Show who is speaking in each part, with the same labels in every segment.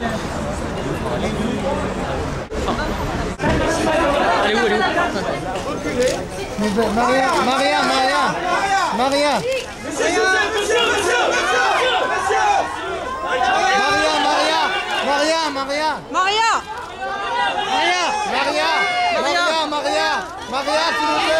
Speaker 1: Maria, Maria, où, Maria, Maria, Maria, Maria, Maria,
Speaker 2: Maria,
Speaker 1: Maria. Maria Maria Maria Maria, Maria, Maria, Maria. Maria. Maria, Maria, Maria, Maria, Maria,
Speaker 3: Maria
Speaker 1: Maria
Speaker 2: plaît.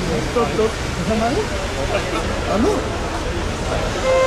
Speaker 2: stop, stop.
Speaker 4: Is that money?
Speaker 1: Ah, no.